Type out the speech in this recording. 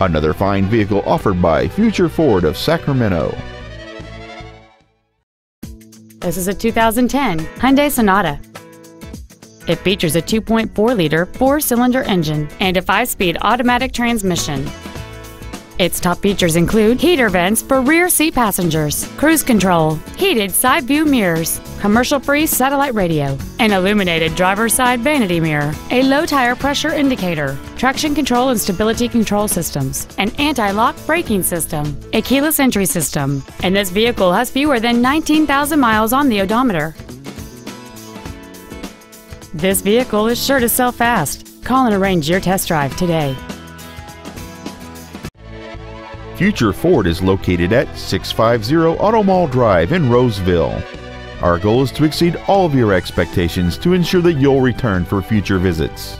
Another fine vehicle offered by Future Ford of Sacramento. This is a 2010 Hyundai Sonata. It features a 2.4-liter four-cylinder engine and a five-speed automatic transmission. Its top features include heater vents for rear seat passengers, cruise control, heated side view mirrors, commercial-free satellite radio, an illuminated driver's side vanity mirror, a low tire pressure indicator, traction control and stability control systems, an anti-lock braking system, a keyless entry system, and this vehicle has fewer than 19,000 miles on the odometer. This vehicle is sure to sell fast. Call and arrange your test drive today. Future Ford is located at 650 Auto Mall Drive in Roseville. Our goal is to exceed all of your expectations to ensure that you'll return for future visits.